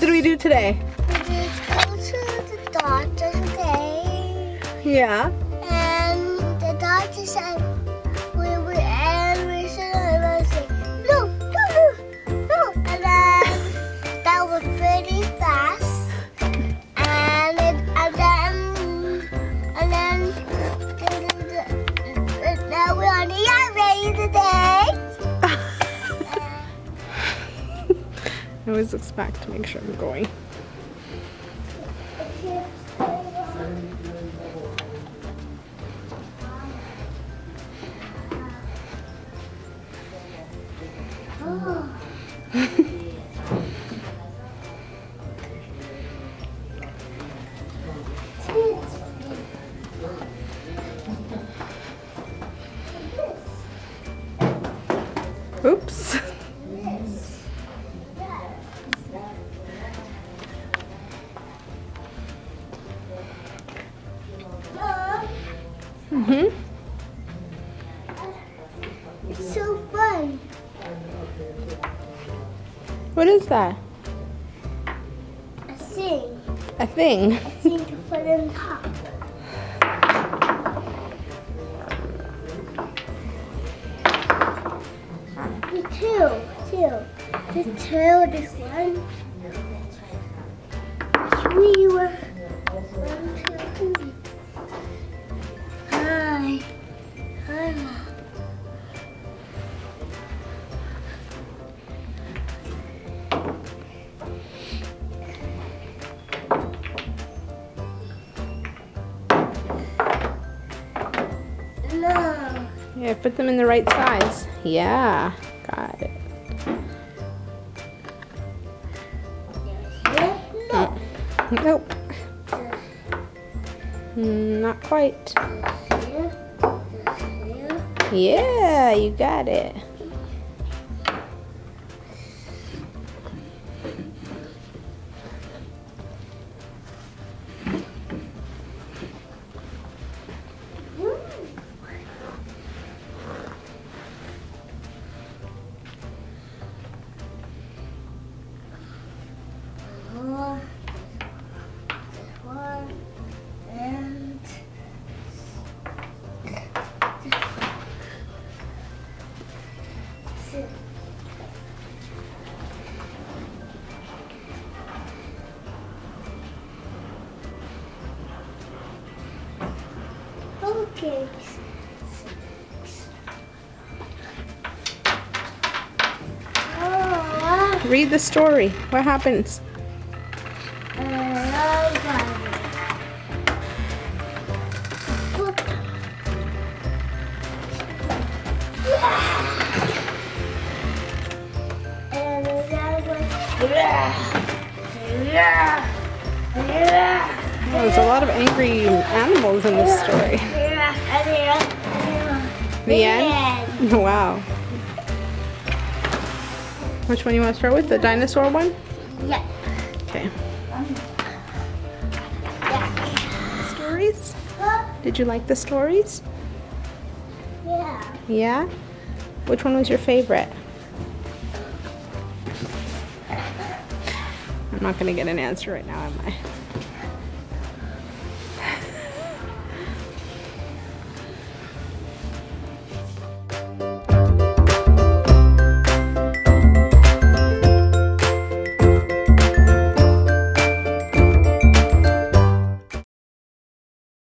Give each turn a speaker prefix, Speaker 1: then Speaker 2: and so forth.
Speaker 1: What did we do today?
Speaker 2: We did go to the doctor today,
Speaker 1: Yeah.
Speaker 2: and the doctor said I
Speaker 1: always looks back to make sure I'm going. Oops. Mhm.
Speaker 2: it's so fun.
Speaker 1: What is that?
Speaker 2: A thing.
Speaker 1: A thing.
Speaker 2: I sing to put on top. The two, two. The two, this one. Three, one, one, two,
Speaker 1: Yeah, put them in the right size. Yeah, got it.
Speaker 2: No.
Speaker 1: Nope. Mm, Not quite.
Speaker 2: Yeah,
Speaker 1: you got it.
Speaker 2: Okay.
Speaker 1: Read the story. What happens? Oh, there's a lot of angry animals in this story. The end? Wow. Which one you want to start with? The dinosaur one?
Speaker 2: Yeah.
Speaker 1: Okay. Stories? Did you like the stories?
Speaker 2: Yeah.
Speaker 1: Yeah? Which one was your favorite? Not gonna get an answer right now, am I?